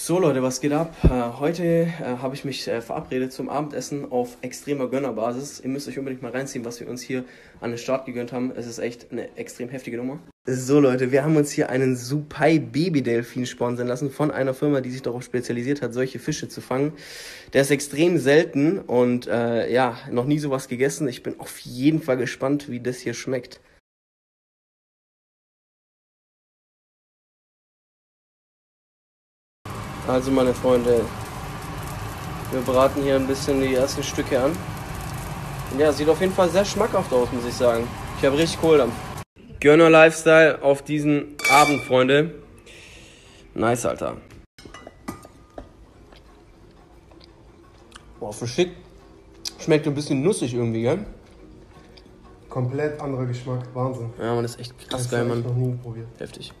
So Leute, was geht ab? Äh, heute äh, habe ich mich äh, verabredet zum Abendessen auf extremer Gönnerbasis. Ihr müsst euch unbedingt mal reinziehen, was wir uns hier an den Start gegönnt haben. Es ist echt eine extrem heftige Nummer. So Leute, wir haben uns hier einen Supai Baby-Delfin sponsern lassen von einer Firma, die sich darauf spezialisiert hat, solche Fische zu fangen. Der ist extrem selten und äh, ja, noch nie sowas gegessen. Ich bin auf jeden Fall gespannt, wie das hier schmeckt. Also meine Freunde, wir braten hier ein bisschen die ersten Stücke an. Und ja, sieht auf jeden Fall sehr schmackhaft aus, muss ich sagen. Ich habe richtig Kohldampf. Gönner Lifestyle auf diesen Abend, Freunde. Nice, Alter. Boah, verschickt. Schmeckt ein bisschen nussig irgendwie, gell? Komplett anderer Geschmack, Wahnsinn. Ja, man, ist echt krass Das geil, ich Mann. noch nie probiert. Heftig.